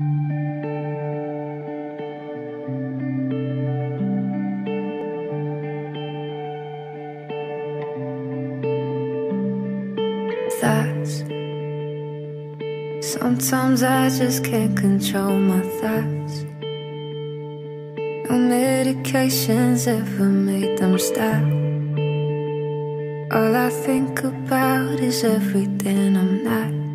Thoughts. Sometimes I just can't control my thoughts. No medications ever made them stop. All I think about is everything I'm not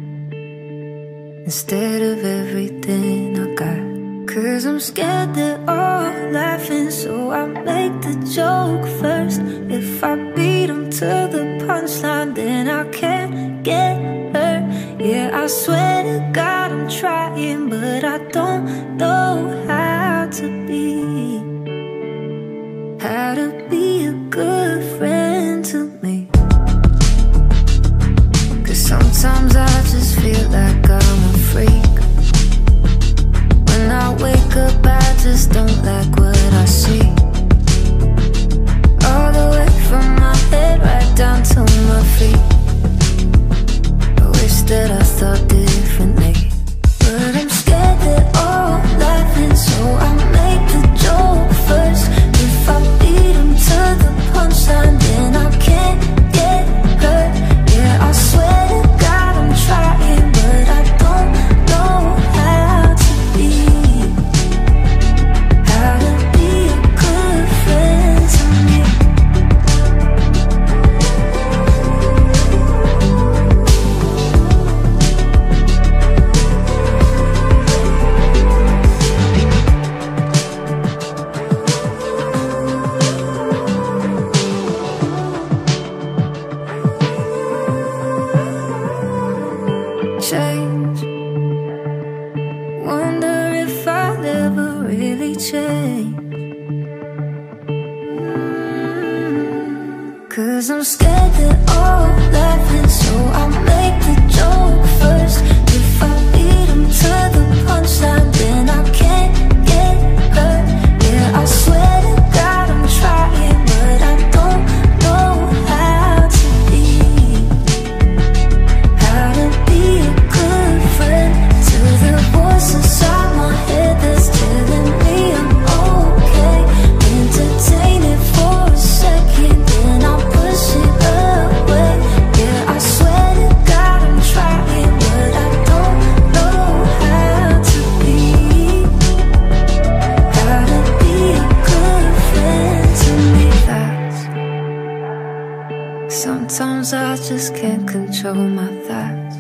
instead of everything I got. Cause I'm scared they're all laughing, so I make the joke first. If I beat them to the punchline, then I can't get hurt. Yeah, I swear to God I'm trying, but I don't know how to be. How to be change. Wonder if I'll ever really change. Mm, Cause I'm scared. Sometimes I just can't control my thoughts.